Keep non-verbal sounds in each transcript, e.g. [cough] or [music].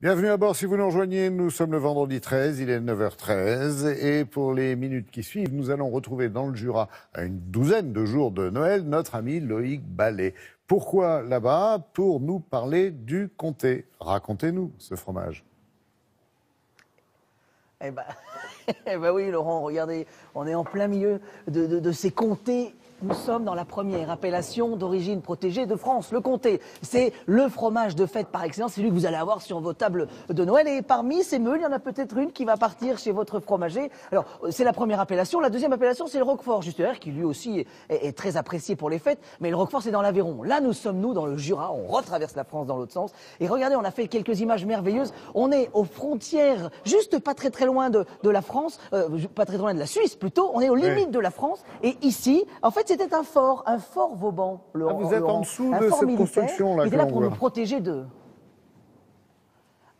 Bienvenue à bord si vous nous rejoignez. Nous sommes le vendredi 13, il est 9h13. Et pour les minutes qui suivent, nous allons retrouver dans le Jura, à une douzaine de jours de Noël, notre ami Loïc Ballet. Pourquoi là-bas? Pour nous parler du comté. Racontez-nous ce fromage. Eh ben, [laughs] ben oui, Laurent, regardez, on est en plein milieu de, de- de ces comtés. Nous sommes dans la première appellation d'origine protégée de France, le comté. C'est le fromage de fête par excellence, c'est lui que vous allez avoir sur vos tables de Noël. Et parmi ces meules, il y en a peut-être une qui va partir chez votre fromager. Alors, euh, c'est la première appellation. La deuxième appellation, c'est le Roquefort, juste derrière, qui lui aussi est, est très apprécié pour les fêtes. Mais le Roquefort, c'est dans l'Aveyron. Là, nous sommes, nous, dans le Jura. On retraverse la France dans l'autre sens. Et regardez, on a fait quelques images merveilleuses. On est aux frontières, juste pas très très loin de, de la France, euh, pas très loin de la Suisse plutôt. On est aux limites de la France. Et ici, en fait, c'était un fort, un fort Vauban. Laurent- Ah, vous êtes en dessous de cette construction-là qui était là pour nous protéger de.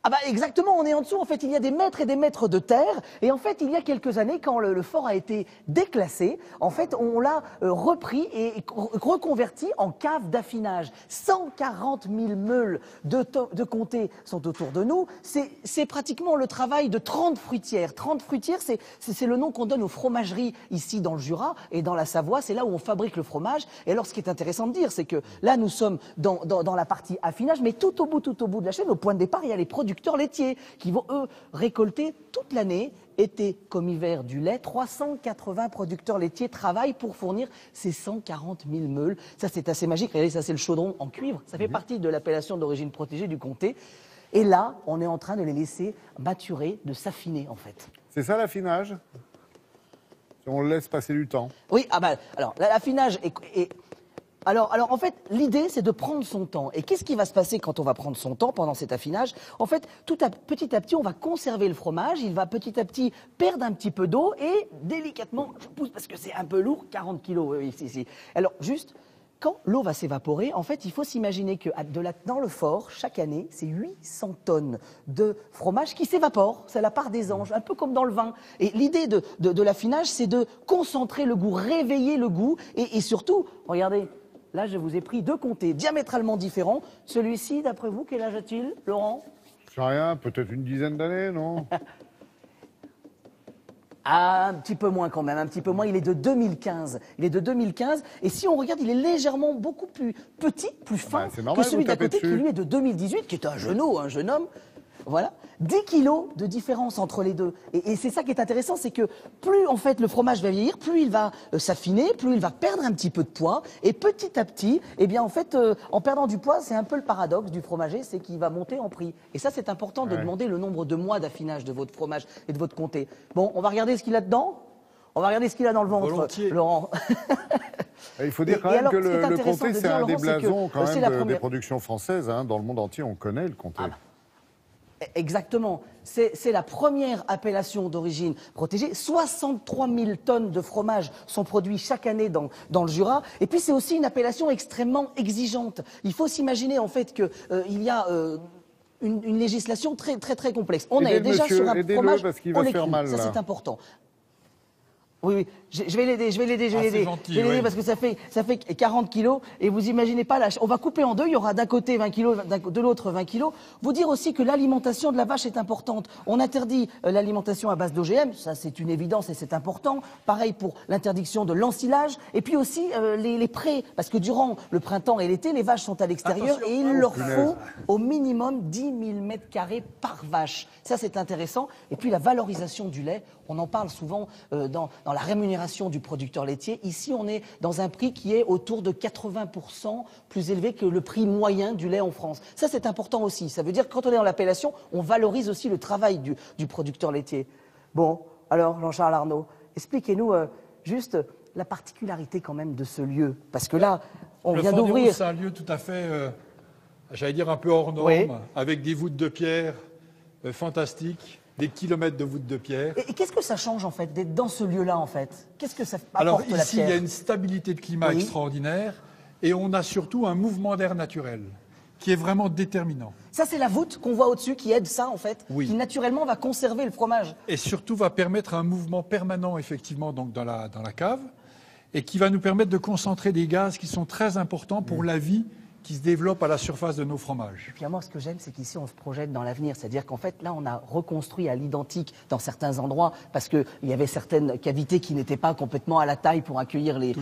Ah bah exactement, on est en dessous. En fait, il y a des mètres et des mètres de terre. Et en fait, il y a quelques années, quand le, fort a été déclassé, en fait, on l'a euh, repris et et re- reconverti en cave d'affinage. 140 000 meules de, comté sont autour de nous. C'est pratiquement le travail de 30 fruitières. 30 fruitières, c'est le nom qu'on donne aux fromageries ici dans le Jura et dans la Savoie. C'est là où on fabrique le fromage. Et alors, ce qui est intéressant de dire, c'est que là, nous sommes dans, dans la partie affinage, mais tout au bout, tout au bout de la chaîne, au point de départ, il y a les producteurs laitiers qui vont, eux, récolter toute l'année, été comme hiver, du lait. 380 producteurs laitiers travaillent pour fournir ces 140 000 meules. Ça, c'est assez magique. Regardez, ça, c'est le chaudron en cuivre. Ça fait partie de l'appellation d'origine protégée du comté. Et là, on est en train de les laisser maturer, de s'affiner, en fait. C'est ça l'affinage? On le laisse passer du temps. Oui, ah bah, alors la- l'affinage est, est- alors, en fait, l'idée c'est de prendre son temps. Et qu'est-ce qui va se passer quand on va prendre son temps pendant cet affinage? En fait, tout petit à petit, on va conserver le fromage. Il va petit à petit perdre un petit peu d'eau et délicatement, je pousse parce que c'est un peu lourd, 40 kilos euh, ici, ici. Alors juste. Quand l'eau va s'évaporer, en fait, il faut s'imaginer que de dans le fort, chaque année, c'est 800 tonnes de fromage qui s'évapore. C'est la part des anges, un peu comme dans le vin. Et l'idée de, l'affinage, c'est de concentrer le goût, réveiller le goût. Et surtout, regardez, là, je vous ai pris deux comtés diamétralement différents. Celui-ci, d'après vous, quel âge a-t-il, Laurent Je sais rien, peut-être une dizaine d'années, non? Ah, [laughs] un petit peu moins quand même, un petit peu moins. Il est de 2015. Il est de 2015. Et si on regarde, il est légèrement beaucoup plus petit, plus fin Bah, normal, que celui d'à côté, qui lui est de 2018, qui est un genou, un jeune homme. Voilà. 10 kilos de différence entre les deux. Et, et c'est ça qui est intéressant, c'est que plus en fait le fromage va vieillir, plus il va euh, s'affiner, plus il va perdre un petit peu de poids. Et petit à petit, eh bien en fait, euh, en perdant du poids, c'est un peu le paradoxe du fromager, c'est qu'il va monter en prix. Et ça, c'est important de Ouais. demander le nombre de mois d'affinage de votre fromage et de votre comté. Bon, on va regarder ce qu'il a dedans. On va regarder ce qu'il a dans le ventre, Volontiers. Laurent. [laughs] Il faut dire quand et même alors, que le, comté, c'est un des Laurent, blasons quand même de- des productions françaises. hein. Dans le monde entier, on connaît le comté. Ah bah. Exactement. C'est la première appellation d'origine protégée. 63 000 tonnes de fromage sont produits chaque année dans, dans le Jura. Et puis c'est aussi une appellation extrêmement exigeante. Il faut s'imaginer en fait qu'il il y a euh, une, une législation très très très complexe. On Aidez est déjà monsieur, sur un fromage parce va faire mal, Ça c'est important. Oui, oui, je, je vais l'aider, je vais l'aider, je vais Ah, l'aider. Je vais l'aider oui. parce que ça fait, ça fait 40 kilos et vous imaginez pas, la, on va couper en deux, il y aura d'un côté 20 kilos, de l'autre 20 kilos. Vous dire aussi que l'alimentation de la vache est importante. On interdit euh, l'alimentation à base d'OGM, ça c'est une évidence et c'est important. Pareil pour l'interdiction de l'ensilage et puis aussi euh, les, les prés, parce que durant le printemps et l'été, les vaches sont à l'extérieur et il leur faut au minimum 10 000 mètres carrés par vache. Ça, c'est intéressant. Et puis la valorisation du lait, on en parle souvent euh, dans, dans la rémunération du producteur laitier. Ici, on est dans un prix qui est autour de 80% plus élevé que le prix moyen du lait en France. Ça, c'est important aussi. Ça veut dire que quand on est dans l'appellation, on valorise aussi le travail du, du producteur laitier. Bon, alors, Jean-Charles Arnaud, expliquez-nous euh, juste la particularité quand même de ce lieu. Parce que là, on le vient d'ouvrir. C'est un lieu tout à fait, euh, j'allais dire un peu hors norme, Oui. avec des voûtes de pierre euh, fantastiques, des kilomètres de voûtes de pierre. Et, et qu'est-ce que ça change en fait d'être dans ce lieu-là en fait? Qu'est-ce que ça apporte Alors la ici, il y a une stabilité de climat Oui. extraordinaire et on a surtout un mouvement d'air naturel qui est vraiment déterminant Ça c'est la voûte qu'on voit au-dessus qui aide ça en fait, Oui. qui naturellement va conserver le fromage. et surtout va permettre un mouvement permanent effectivement donc dans la, dans la cave et qui va nous permettre de concentrer des gaz qui sont très importants pour la vie qui se développe à la surface de nos fromages. Et puis moi, ce que j'aime, c'est qu'ici, on se projette dans l'avenir. C'est-à-dire qu'en fait, là, on a reconstruit à l'identique dans certains endroits parce qu'il y avait certaines cavités qui n'étaient pas complètement à la taille pour accueillir les,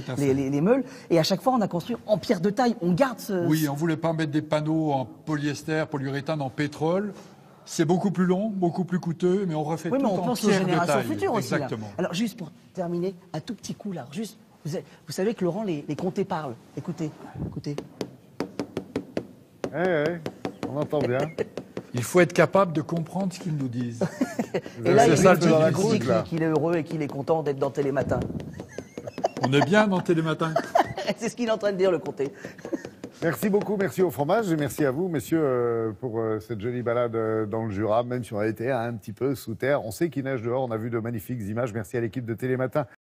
meules. Et à chaque fois, on a construit en pierre de taille. On garde ce. Oui, on ne voulait pas mettre des panneaux en polyester, polyuréthane, en pétrole. C'est beaucoup plus long, beaucoup plus coûteux, mais on refait Oui, tout mais on en pense aux générations futures aussi. là. Exactement. Alors, juste pour terminer, un tout petit coup là. Juste, vous savez que Laurent, les, les comtés parlent. Écoutez, écoutez. Eh, eh, on entend bien. Il faut être capable de comprendre ce qu'ils nous disent. [laughs] Et là, C'est il ça, dans la croûte, là. qu'il est heureux et qu'il est content d'être dans Télématin. on est bien dans Télématin. [laughs] c'est ce qu'il est en train de dire, le comté. Merci beaucoup, merci au fromage et merci à vous, messieurs, euh, pour euh, cette jolie balade euh, dans le Jura, même si on a été un petit peu sous terre. On sait qu'il neige dehors, on a vu de magnifiques images. Merci à l'équipe de Télématin.